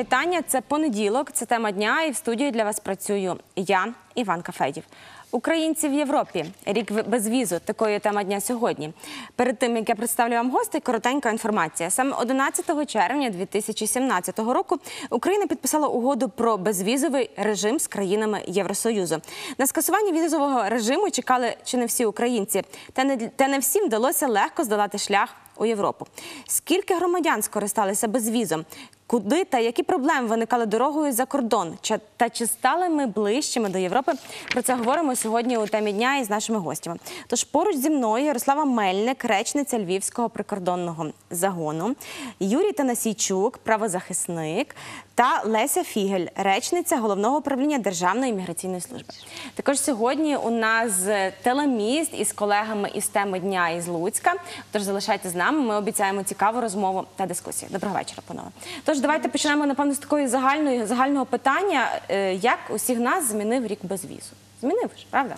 Вітання. Це понеділок, це тема дня, і в студії для вас працюю я, Іванка Федів. Українці в Європі. Рік без візу. Такою тема дня сьогодні. Перед тим як я представлю вам гостей, коротенька інформація. Саме 11 червня 2017 року Україна підписала угоду про безвізовий режим з країнами Євросоюзу. На скасування візового режиму чекали чи не всі українці, та не та не всім вдалося легко здолати шлях у Європу. Скільки громадян скористалися безвізом? Куди та які проблеми виникали дорогою за кордон? Та чи стали ми ближчими до Європи? Про це говоримо сьогодні у темі дня із нашими гостями. Тож поруч зі мною Ярослава Мельник, речниця Львівського прикордонного загону, Юрій Танасійчук, правозахисник, та Леся Фігель, речниця головного управління Державної міграційної служби. Також сьогодні у нас телеміст із колегами із теми дня із Луцька. Тож залишайтеся з нами. Ми обіцяємо цікаву розмову та дискусію. Доброго вечора, панове. Тож давайте почнемо напевно з такої загальної загального питання, е, як усіх нас змінив рік без візу. Змінив ж, правда?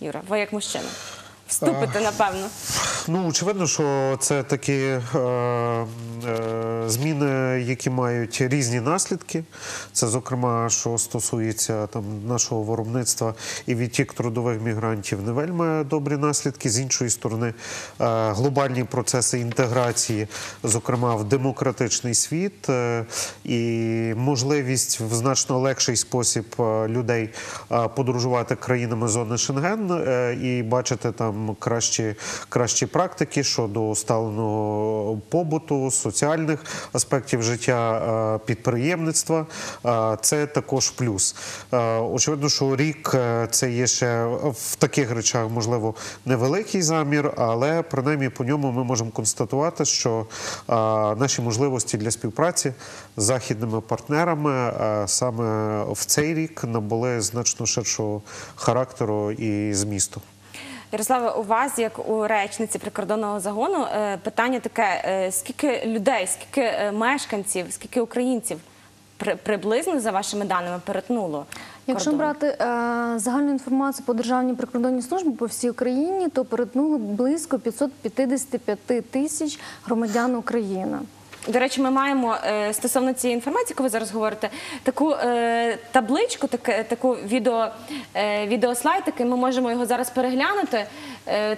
Юра, ви як мужчина. Вступите, напевно. Ну, очевидно, що це такі е, е, зміни, які мають різні наслідки. Це, зокрема, що стосується там нашого виробництва і відтік трудових мігрантів, не вельми добрі наслідки. З іншої сторони, е, глобальні процеси інтеграції, зокрема в демократичний світ, е, і можливість в значно легший спосіб людей подорожувати країнами зони Шенген е, і бачити там кращі, кращі практики щодо усталеного побуту, соціальних аспектів життя е, підприємництва. Е, Це також плюс. Е, Очевидно, що рік це є ще в таких речах, можливо, невеликий замір, але принаймні по ньому ми можемо констатувати, що наші можливості для співпраці з західними партнерами саме в цей рік набули значно ширшого характеру і змісту. Ярославе, у вас, як у речниці прикордонного загону, е, питання таке: е, скільки людей, скільки е, мешканців, скільки українців при- приблизно за вашими даними перетнуло? Якщо кордон? брати е, загальну інформацію по державній прикордонній службі по всій Україні, то перетнуло близько 555 тисяч громадян України. До речі, ми маємо е, стосовно цієї інформації, коли ви зараз говорите, таку е, табличку, таку відео, е, відеослайд, такий, ми можемо його зараз переглянути.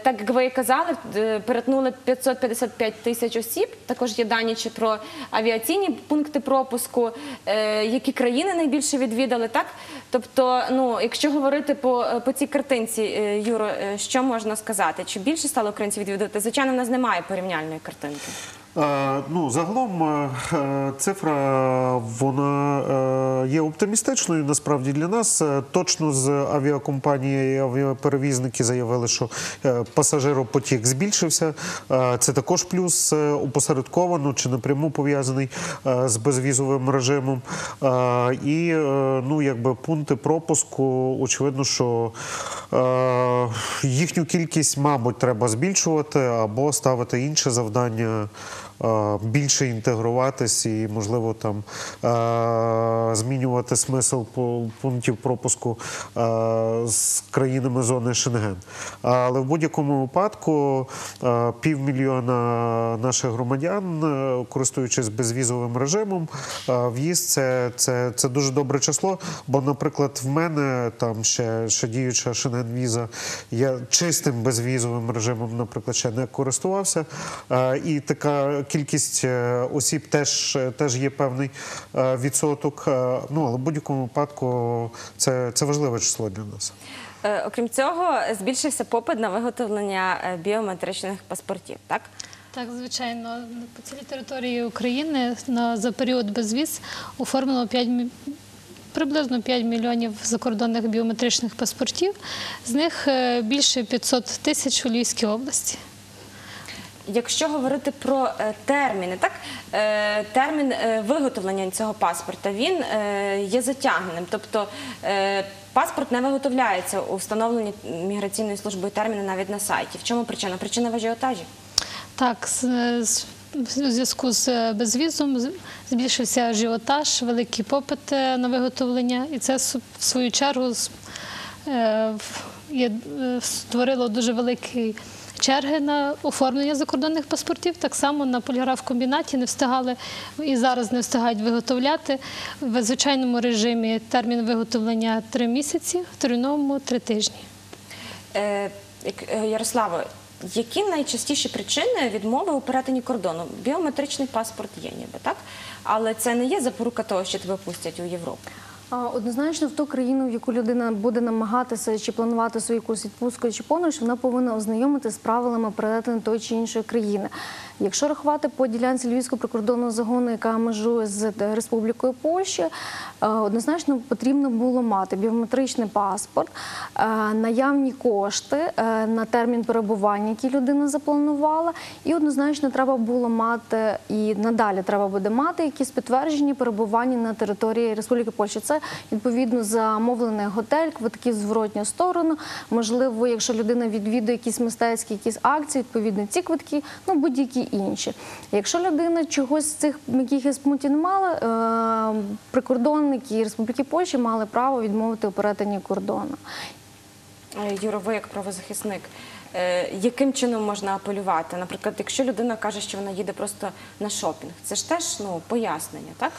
Так як ви і казали, перетнули 555 тисяч осіб. Також є дані чи про авіаційні пункти пропуску, які країни найбільше відвідали. Так, тобто, ну якщо говорити по, по цій картинці, Юро, що можна сказати? Чи більше стало українців відвідувати? Звичайно, в нас немає порівняльної картинки. Е, Ну, загалом е, е, цифра вона є оптимістичною насправді для нас. Точно з авіакомпанії авіаперевізники заявили, що пасажиропотік збільшився. Це також плюс опосередковано чи напряму пов'язаний з безвізовим режимом. І ну, якби пункти пропуску, очевидно, що їхню кількість, мабуть, треба збільшувати або ставити інше завдання. Е, Більше інтегруватись і, можливо, там е, змінювати смисл пунктів пропуску е, з країнами зони Шенген. Але в будь-якому випадку півмільйона наших громадян, користуючись безвізовим режимом, в'їзд це, це, це дуже добре число. Бо, наприклад, в мене там ще, ще діюча Шенген-віза, я чистим безвізовим режимом, наприклад, ще не користувався. І така кількість е, осіб теж, теж є певний е, відсоток. Е, Ну, але в будь-якому випадку це, це важливе число для нас. Е, Окрім цього, збільшився попит на виготовлення е, біометричних паспортів. Так Так, звичайно, по цілій території України на за період безвіз оформлено 5 приблизно 5 мільйонів закордонних біометричних паспортів. З них е, більше 500 тисяч у Львівській області. Якщо говорити про е, терміни, так е, термін е, виготовлення цього паспорта він є затягненим, тобто. Паспорт не виготовляється у встановленні міграційною службою терміни навіть на сайті. В чому причина? Причина в ажіотажі. Так, у зв'язку з безвізом збільшився ажіотаж, великий попит на виготовлення, і це в свою чергу створило дуже великий черги на оформлення закордонних паспортів. Так само на поліграф-комбінаті не встигали і зараз не встигають виготовляти. В звичайному режимі термін виготовлення три місяці, в терміновому три тижні. Е, е, Ярославо, які найчастіші причини відмови у перетині кордону? Біометричний паспорт є ніби, так? Але це не є запорука того, що тебе пустять у Європу. Однозначно, в ту країну, в яку людина буде намагатися чи планувати свою якусь відпустку чи подорож, вона повинна ознайомитися з правилами перетину тої чи іншої країни. Якщо рахувати по ділянці Львівського прикордонного загону, яка межує з Республікою Польща, е, однозначно потрібно було мати біометричний паспорт, е, наявні кошти е, на термін перебування, який людина запланувала, і однозначно треба було мати і надалі треба буде мати якісь підтвердження перебування на території Республіки Польща. Це відповідно замовлений готель, квитки в зворотню сторону. Можливо, якщо людина відвідує якісь мистецькі якісь акції, відповідно ці квитки, ну будь-які інші. Якщо людина чогось з цих якихось пунктів не мала, е, прикордонники Республіки Польща мали право відмовити у перетині кордону. Е, Юро, ви як правозахисник, яким чином можна апелювати? Наприклад, якщо людина каже, що вона їде просто на шопінг, це ж теж ну, пояснення, так?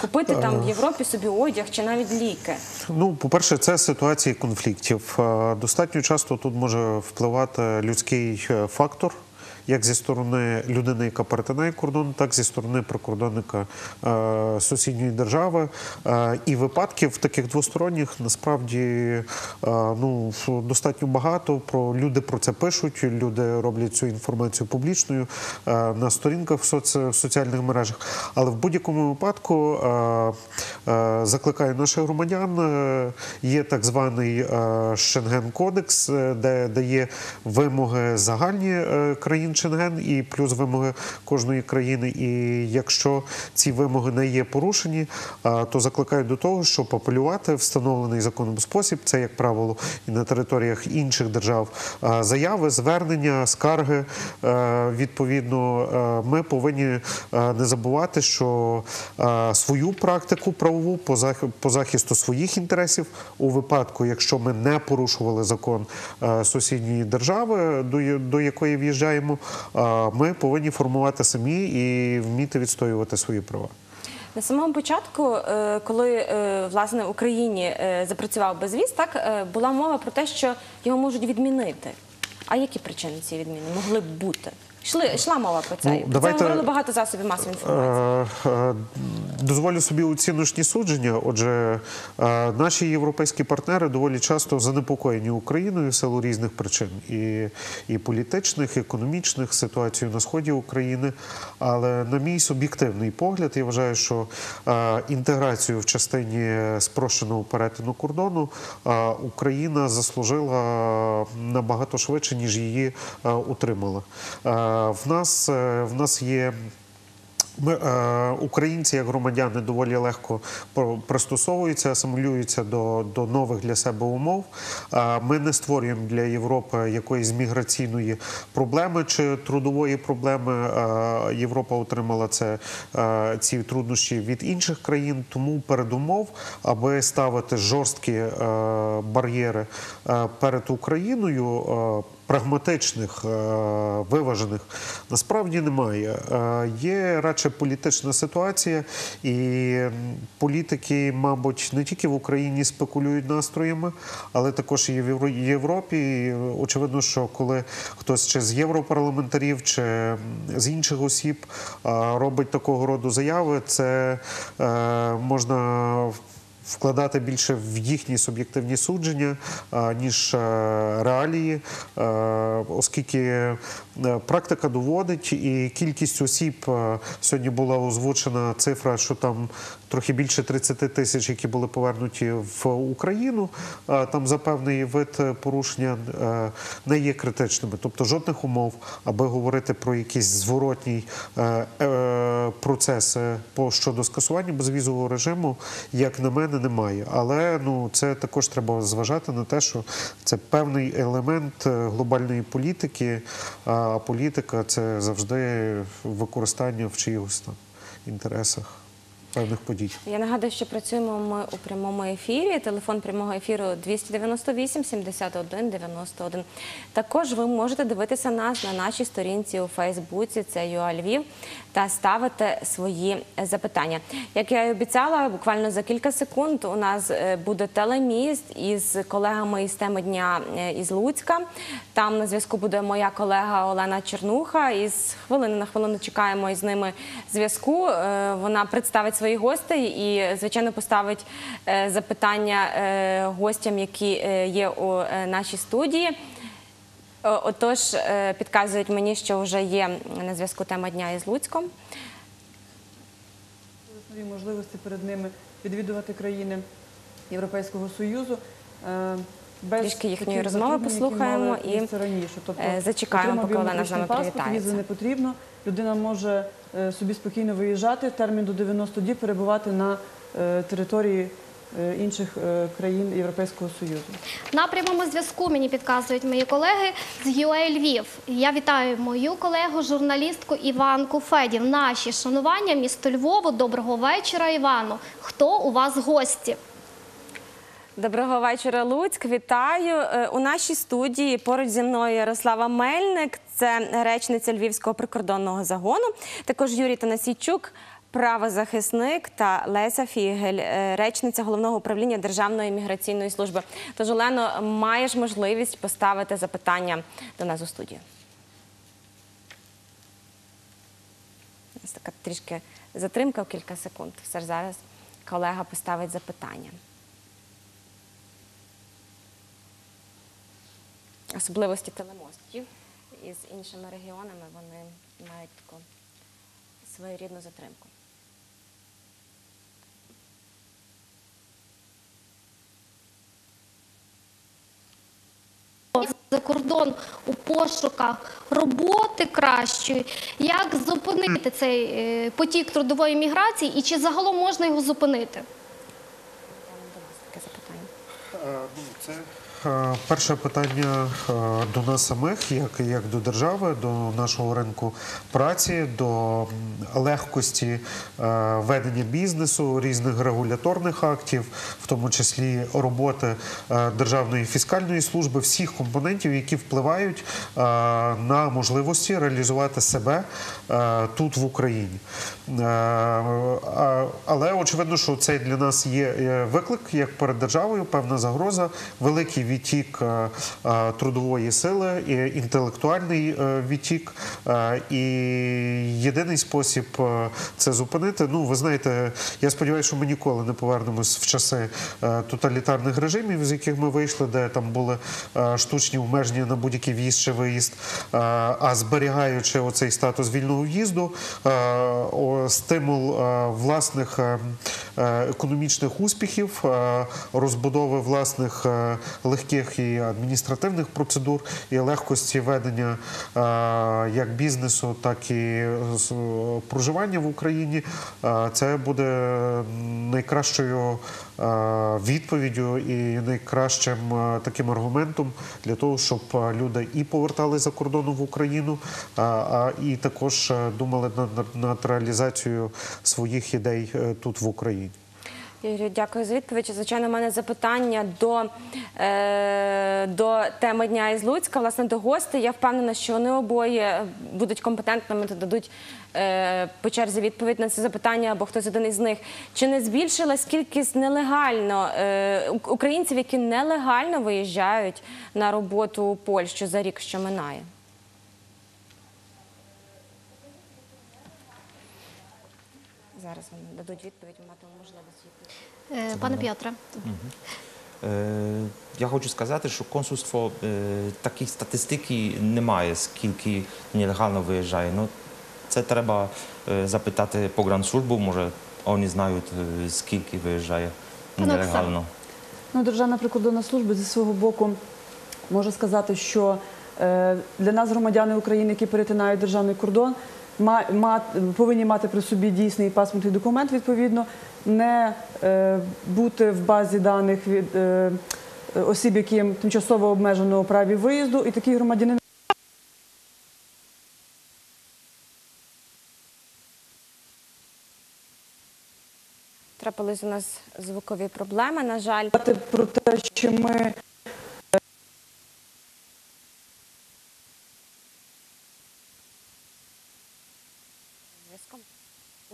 Купити там в Європі собі одяг чи навіть ліки. Ну, по-перше, це ситуації конфліктів. Е, Достатньо часто тут може впливати людський е, фактор. Як зі сторони людини, яка перетинає кордон, так зі сторони прикордонника е, сусідньої держави. Е, і випадків таких двосторонніх насправді е, ну, достатньо багато. Про люди про це пишуть. Люди роблять цю інформацію публічною е, на сторінках в, соці, в соціальних мережах. Але в будь-якому випадку е, е, закликаю наших громадян. е, Є так званий е, Шенген-кодекс, е, де дає вимоги загальні е, країн Шенген і плюс вимоги кожної країни. І якщо ці вимоги не є порушені, то закликаю до того, щоб апелювати встановлений законом спосіб. Це як правило і на територіях інших держав заяви, звернення, скарги. Відповідно, ми повинні не забувати, що свою практику правову по захисту своїх інтересів у випадку, якщо ми не порушували закон сусідньої держави, до якої в'їжджаємо, ми повинні формувати самі і вміти відстоювати свої права. На самому початку, е, коли е, власне в Україні е, запрацював безвіз, так була мова про те, що його можуть відмінити. А які причини цієї відміни могли б бути? Йшли, йшла мова про це. Ну, Про це говорили багато засобів масової інформації. Е, е, Дозволю собі оціночні судження. Отже, е, наші європейські партнери доволі часто занепокоєні Україною в силу різних причин і, і політичних, і економічних ситуацією на сході України. Але на мій суб'єктивний погляд, я вважаю, що е, інтеграцію в частині спрощеного перетину кордону е, Україна заслужила набагато швидше, ніж її е, утримала. Е, В нас, е, в нас є. Ми, е, українці, як громадяни, доволі легко пристосовуються, асимілюються до, до нових для себе умов. Е, ми не створюємо для Європи якоїсь міграційної проблеми чи трудової проблеми. Е, Європа отримала це, е, ці труднощі від інших країн. Тому передумов, аби ставити жорсткі е, бар'єри е, перед Україною. е, Прагматичних, е, виважених насправді немає. Е, Є радше політична ситуація, і політики, мабуть, не тільки в Україні спекулюють настроями, але також і в Євро- Європі. І, очевидно, що коли хтось чи з європарламентарів, чи з інших осіб е, робить такого роду заяви, це е, можна вкладати більше в їхні суб'єктивні судження, ніж е, реалії, е, оскільки е, практика доводить, і кількість осіб сьогодні була озвучена цифра, що там трохи більше 30 тисяч, які були повернуті в Україну, там за певний вид порушення не є критичними. Тобто жодних умов, аби говорити про якийсь зворотній процес щодо скасування безвізового режиму, як на мене, немає. Але ну це також треба зважати на те, що це певний елемент е, глобальної політики. А політика це завжди використання в чиїхось там інтересах певних подій. Я нагадую, що працюємо ми у прямому ефірі. Телефон прямого ефіру 298 71 91. Також ви можете дивитися нас на нашій сторінці у Фейсбуці. Це ЮА Львів та ставити свої запитання. Як я і обіцяла, буквально за кілька секунд у нас е, буде телеміст із колегами із теми дня е, із Луцька. Там на зв'язку буде моя колега Олена Чернуха. І з хвилини на хвилину чекаємо із ними зв'язку. Е, Вона представить своїх гостей і, звичайно, поставить е, запитання е, гостям, які е, є у нашій студії. Отож, підказують мені, що вже є на зв'язку тема дня із Луцьком. нові можливості перед ними відвідувати країни Європейського Союзу. Без Трішки їхньої розмови послухаємо і, раніше. Тобто, е, зачекаємо, поки Олена з нами привітається. Візи не потрібно. Людина може е, собі спокійно виїжджати, термін до 90 діб перебувати на е, території інших країн Європейського Союзу. На прямому зв'язку мені підказують мої колеги з UA Львів. Я вітаю мою колегу, журналістку Іванку Федів. Наші шанування місто Львову. Доброго вечора, Івану. Хто у вас гості? Доброго вечора, Луцьк. Вітаю Е, у нашій студії. Поруч зі мною Ярослава Мельник, це речниця Львівського прикордонного загону. Також Юрій Танасійчук, правозахисник та Леся Фігель, е, речниця головного управління Державної міграційної служби. Тож, Олено, маєш можливість поставити запитання до нас у студію. Ось така трішки затримка в кілька секунд. Все ж зараз колега поставить запитання. Особливості телемостів із іншими регіонами вони мають таку своєрідну затримку. За кордон у пошуках роботи кращої. Як зупинити цей е, потік трудової міграції і чи загалом можна його зупинити? Таке запитання. Це е, перше питання е, до нас самих, як, як до держави, до нашого ринку праці, до легкості е, ведення бізнесу, різних регуляторних актів, в тому числі роботи е, Державної фіскальної служби, всіх компонентів, які впливають е, на можливості реалізувати себе е, тут в Україні. Е, Але очевидно, що це для нас є е, виклик як перед державою, певна загроза, великий відтік е, е, трудової сили, інтелектуальний е, відтік. І єдиний спосіб це зупинити. Ну, ви знаєте, я сподіваюся, що ми ніколи не повернемось в часи тоталітарних режимів, з яких ми вийшли, де там були штучні обмеження на будь-який в'їзд чи виїзд. А зберігаючи оцей статус вільного в'їзду, стимул власних економічних успіхів, розбудови власних е, легких і адміністративних процедур і легкості ведення е, як бізнесу, так і проживання в Україні. Е, Це буде найкращою е, відповіддю і найкращим е, таким аргументом для того, щоб е, люди і повертали за кордону в Україну, а- і також е, думали над, реалізацією своїх ідей е, тут в Україні. Юрію, дякую за відповідь. Звичайно, у мене запитання до, е, до теми дня із Луцька, власне, до гостей. Я впевнена, що вони обоє будуть компетентними та дадуть е, по черзі відповідь на це запитання, або хтось один із них. Чи не збільшилась кількість нелегально е, українців, які нелегально виїжджають на роботу у Польщу за рік, що минає? Зараз вони дадуть відповідь, ми матимемо можливість відповідь. Е, Пане П'ятре. Е, Я хочу сказати, що консульство е, таких статистики немає, скільки нелегально виїжджає. Ну, це треба запитати погранслужбу, може вони знають, скільки виїжджає нелегально. Ну, Державна прикордонна служба зі свого боку може сказати, що для нас громадяни України, які перетинають державний кордон, повинні мати при собі дійсний паспортний документ, відповідно, не е, бути в базі даних від е, осіб, яким тимчасово обмежено у праві виїзду, і такі громадянин. Трапились у нас звукові проблеми, на жаль. Про те, що ми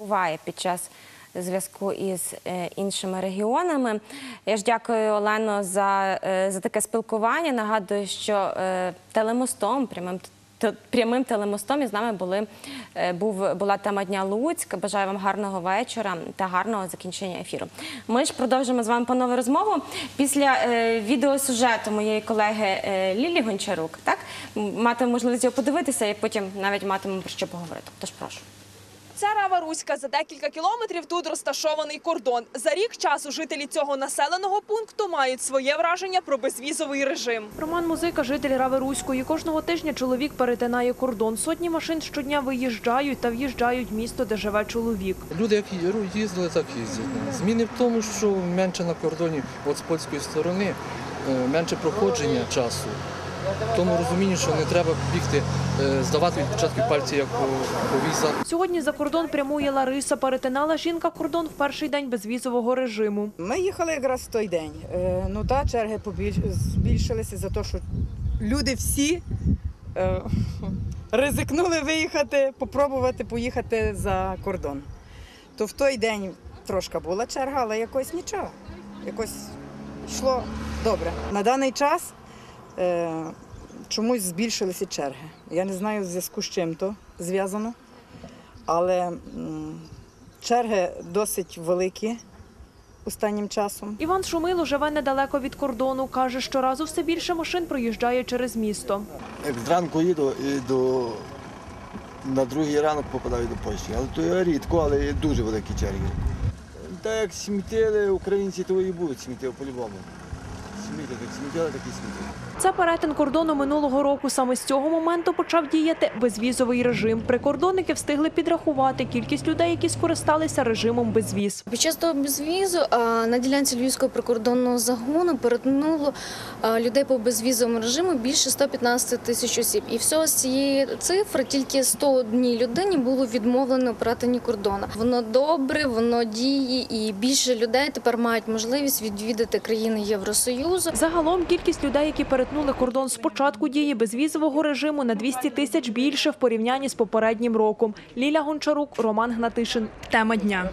буває під час зв'язку із е, іншими регіонами. Я ж дякую Олено за, е, за таке спілкування. Нагадую, що е, телемостом, прямим прямим телемостом із нами були був була тема дня Луцьк. Бажаю вам гарного вечора та гарного закінчення ефіру. Ми ж продовжимо з вами панове розмову після е, відеосюжету моєї колеги Лілі Гончарук. Так М, матимемо можливість його подивитися і потім навіть матимемо про що поговорити. Тож прошу. Це Рава Руська. За декілька кілометрів тут розташований кордон. За рік часу жителі цього населеного пункту мають своє враження про безвізовий режим. Роман Музика, житель Раверуської. Кожного тижня чоловік перетинає кордон. Сотні машин щодня виїжджають та в'їжджають в місто, де живе чоловік. Люди як їздили, так їздять. Зміни в тому, що менше на кордоні, от з польської сторони, е, менше проходження часу. В тому розумінні, що не треба бігти, е, здавати від початку пальці як по, по. Сьогодні за кордон прямує Лариса. Перетинала жінка кордон в перший день безвізового режиму. Ми їхали якраз в той день. Е, Ну та черги збільшилися за те, що люди всі е, ризикнули виїхати, попробувати поїхати за кордон. То в той день трошки була черга, але якось нічого. Якось йшло добре. На даний час чомусь збільшилися черги. Я не знаю в зв'язку з чим то зв'язано, але черги досить великі останнім часом. Іван Шумило живе недалеко від кордону. Каже, що разу все більше машин проїжджає через місто. Як зранку їду і до на другий ранок попадаю до Польщі. Але то є рідко, але дуже великі черги. Так як смітили українці, то і будуть сміти по-любому. Сміти, як смітили, так і смітили. Це перетин кордону минулого року. Саме з цього моменту почав діяти безвізовий режим. Прикордонники встигли підрахувати кількість людей, які скористалися режимом безвіз. Під час того безвізу на ділянці Львівського прикордонного загону перетнуло людей по безвізовому режиму більше 115 тисяч осіб. І всього з цієї цифри тільки 101 людині було відмовлено у перетині кордону. Воно добре, воно діє, і більше людей тепер мають можливість відвідати країни Євросоюзу. Загалом кількість людей, які перетнули кордон з початку дії безвізового режиму, на 200 тисяч більше в порівнянні з попереднім роком. Ліля Гончарук, Роман Гнатишин. Тема дня.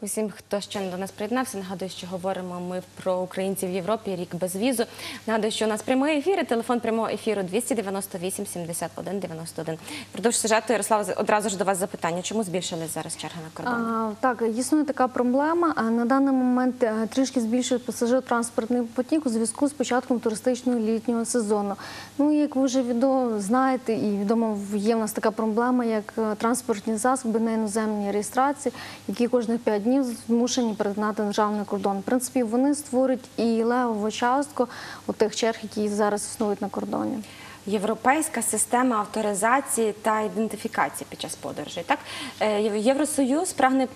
Усім, хто ще до нас приєднався, нагадую, що говоримо ми про українців в Європі, рік без візу. Нагадую, що у нас прямий ефір, телефон прямого ефіру 298 71 91. Продовж сюжету, Ярослав, одразу ж до вас запитання. Чому збільшились зараз черги на кордоні? Так, існує така проблема. На даний момент е, трішки збільшує пасажиротранспортний потік у зв'язку з початком туристичного літнього сезону. Ну, як ви вже відомо знаєте, і відомо є в нас така проблема, як е, транспортні засоби на іноземній реєстрації, які кожних 5 днів змушені перетинати державний кордон. В принципі, вони створюють і левову частку у тих черг, які зараз існують на кордоні. Європейська система авторизації та ідентифікації під час подорожей. Так Е, Євросоюз прагне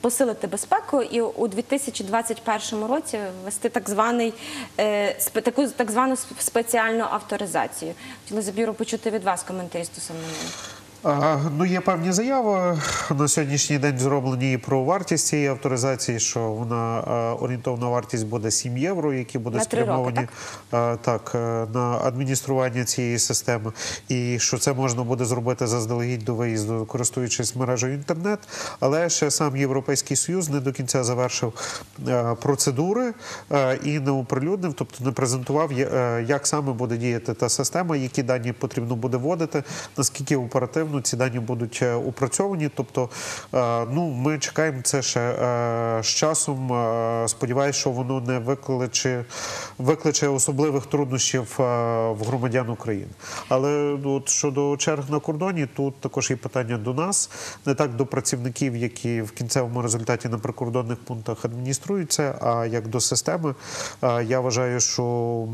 посилити безпеку і у 2021 році ввести так званий е, таку так звану сп- спеціальну авторизацію. Хотіла за бюро почути від вас коментарі стосовно Ну, є певні заяви. На сьогоднішній день зроблені про вартість цієї авторизації, що вона орієнтовна вартість буде 7 євро, які будуть три роки, спрямовані е, так, е, на адміністрування цієї системи, і що це можна буде зробити заздалегідь до виїзду, користуючись мережею інтернет. Але ще сам Європейський Союз не до кінця завершив е, процедури е, і не оприлюднив, тобто не презентував, як саме буде діяти та система, які дані потрібно буде вводити, наскільки оперативно ці дані будуть е, опрацьовані. Тобто, е, ну ми чекаємо це ще е, з часом. Сподіваюсь, що воно не викличе, викличе особливих труднощів в громадян України. Але ну, от щодо черг на кордоні, тут також є питання до нас, не так до працівників, які в кінцевому результаті на прикордонних пунктах адмініструються, а як до системи. Я вважаю, що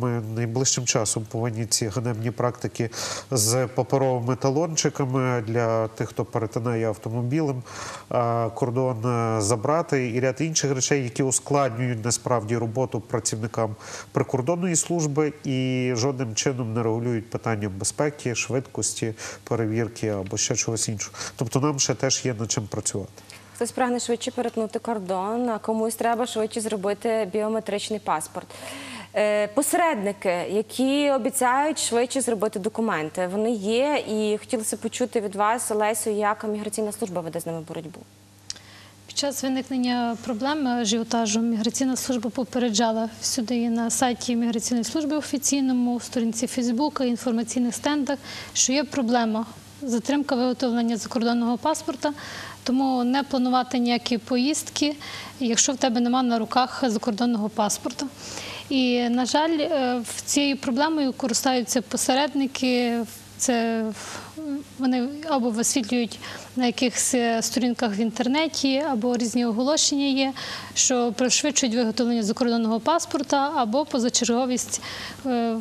ми найближчим часом повинні ці ганебні практики з паперовими талончиками для тих, хто перетинає автомобілем е, кордон, е, забрати і ряд інших речей, які ускладнюють насправді роботу працівникам прикордонної служби і жодним чином не регулюють питання безпеки, швидкості, перевірки або ще чогось іншого. Тобто нам ще теж є над чим працювати. Хтось прагне швидше перетнути кордон, а комусь треба швидше зробити біометричний паспорт. Е, Посередники, які обіцяють швидше зробити документи, вони є, і хотілося почути від вас, Олесю, як міграційна служба веде з ними боротьбу. Під час виникнення проблем ажіотажу міграційна служба попереджала всюди і на сайті міграційної служби офіційному, в сторінці Фейсбука, інформаційних стендах, що є проблема затримка виготовлення закордонного паспорта, тому не планувати ніякі поїздки, якщо в тебе немає на руках закордонного паспорта. І, на жаль, е, цією проблемою користуються посередники. Це вони або висвітлюють на якихось е, сторінках в інтернеті, або різні оголошення є, що пришвидшують виготовлення закордонного паспорта, або позачерговість е,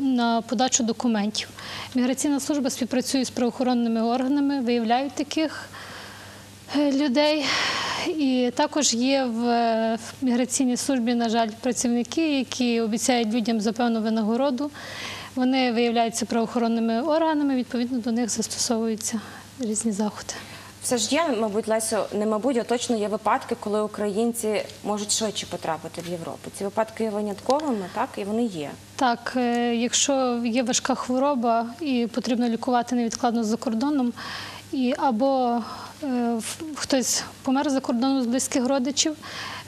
на подачу документів. Міграційна служба співпрацює з правоохоронними органами, виявляють таких людей. І також є в е, міграційній службі, на жаль, працівники, які обіцяють людям за певну винагороду. Вони виявляються правоохоронними органами, відповідно до них застосовуються різні заходи. Все ж є, мабуть, Лесю, не мабуть, а точно є випадки, коли українці можуть швидше потрапити в Європу. Ці випадки є винятковими, так і вони є. Так, е, якщо є важка хвороба і потрібно лікувати невідкладно за кордоном, і або в- хтось помер за кордоном з близьких родичів.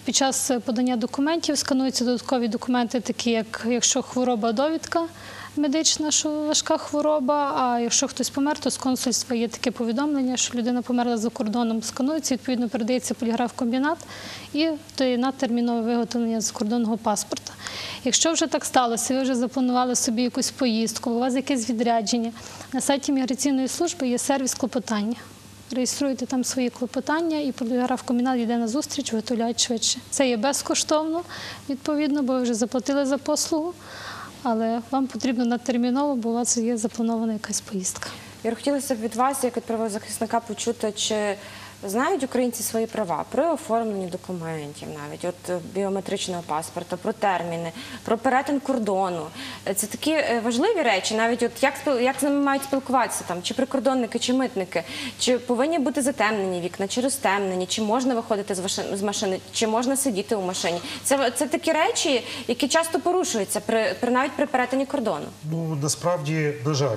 Під час подання документів скануються додаткові документи, такі як якщо хвороба довідка медична, що важка хвороба. А якщо хтось помер, то з консульства є таке повідомлення, що людина померла за кордоном, сканується, відповідно передається поліграф-комбінат і на термінове виготовлення закордонного паспорта. Якщо вже так сталося, ви вже запланували собі якусь поїздку, у вас якесь відрядження, на сайті міграційної служби є сервіс клопотання. Реєструєте там свої клопотання, і поліграф-комбінат йде на зустріч, виготовляють швидше. Це є безкоштовно, відповідно, бо ви вже заплатили за послугу, але вам потрібно надтерміново, бо у вас є запланована якась поїздка. Я хотілося б від вас, як від правозахисника, почути, чи знають українці свої права при оформленні документів, навіть от е, біометричного паспорта, про терміни, про перетин кордону. Е, Це такі е, важливі речі, навіть от як як з ними мають спілкуватися там, чи прикордонники, чи митники, чи повинні бути затемнені вікна, чи розтемнені, чи можна виходити з машини, чи можна сидіти у машині. Це, це такі речі, які часто порушуються при, при навіть при перетині кордону. Ну насправді, на жаль,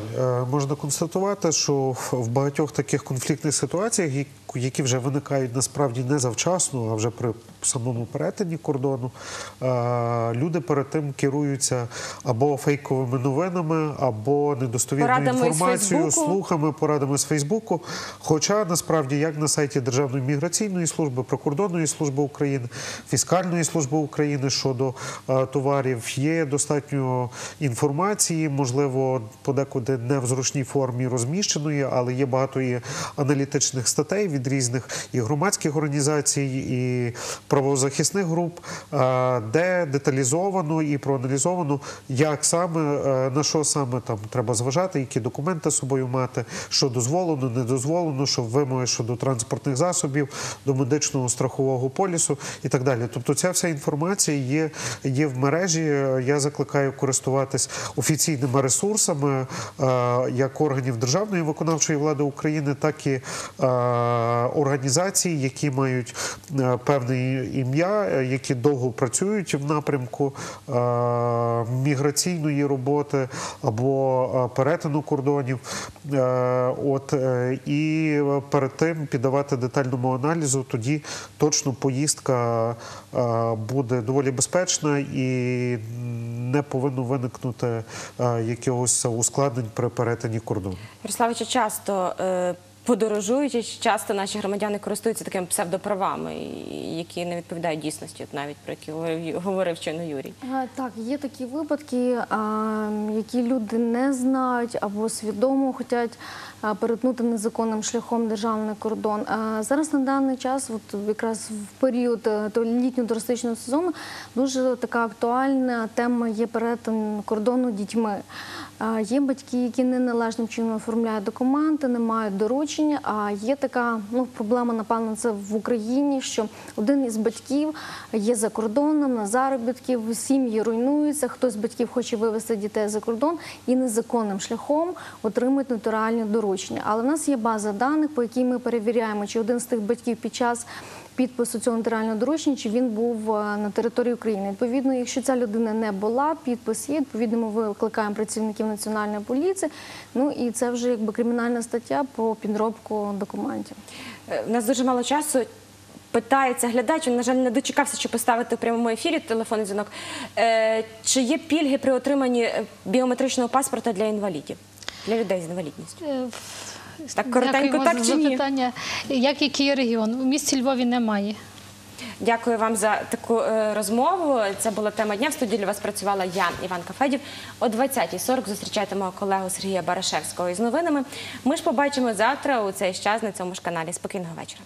можна констатувати, що в багатьох таких конфліктних ситуаціях, які- вже виникають насправді не завчасно, а вже при самому перетині кордону, е, люди перед тим керуються або фейковими новинами, або недостовірною Порадами інформацією, слухами, порадами з Фейсбуку. Хоча насправді як на сайті Державної міграційної служби, прикордонної служби України, фіскальної служби України щодо е, товарів є достатньо інформації, можливо, подекуди не в зручній формі розміщеної, але є багато і аналітичних статей від різних і громадських організацій, і правозахисних груп, е, де деталізовано і проаналізовано, як саме е, на що саме там треба зважати, які документи з собою мати, що дозволено, не дозволено, що вимоги щодо транспортних засобів, до медичного страхового полісу і так далі. Тобто, ця вся інформація є, є в мережі. Я закликаю користуватись офіційними ресурсами е, як органів державної виконавчої влади України, так і організацій, які мають певне ім'я, е, які довго працюють в напрямку е, міграційної роботи або е, перетину кордонів. От і перед тим піддавати детальному аналізу, тоді точно поїздка буде доволі безпечна і не повинно виникнути якогось ускладнень при перетині кордону. Ярославича часто подорожуючи, часто наші громадяни користуються такими псевдоправами, які не відповідають дійсності, навіть про які говорив, говорив Юрій. Так, є такі випадки, які люди не знають або свідомо хочуть перетнути незаконним шляхом державний кордон. Зараз на даний час, от якраз в період е, літнього туристичного сезону, дуже така актуальна тема є перетин кордону дітьми. Є батьки, які неналежним чином оформляють документи, не мають доручення. А є така ну, проблема, напевно, це в Україні, що один із батьків є за кордоном на заробітків, сім'ї руйнуються. Хтось з батьків хоче вивезти дітей за кордон і незаконним шляхом отримують нотаріальні доручення. Але в нас є база даних, по якій ми перевіряємо, чи один з тих батьків під час підпису цього нотаріального доручення, чи він був е, на території України. Відповідно, якщо ця людина не була, підпис є. Відповідно, ми викликаємо працівників національної поліції. Ну і це вже якби кримінальна стаття про підробку документів. Е, У нас дуже мало часу. Питається глядач, він, на жаль, не дочекався, щоб поставити в прямому ефірі телефонний дзвінок. Е, чи є пільги при отриманні е, біометричного паспорта для інвалідів, для людей з інвалідністю? Так коротенько, Дякуємо так за чи ні? запитання. Як який регіон? У місті Львові немає. Дякую вам за таку е, розмову. Це була тема дня. В студії для вас працювала я, Іван Кафедів. О 20.40 зустрічайте мого колегу Сергія Барашевського із новинами. Ми ж побачимо завтра у цей час на цьому ж каналі. Спокійного вечора.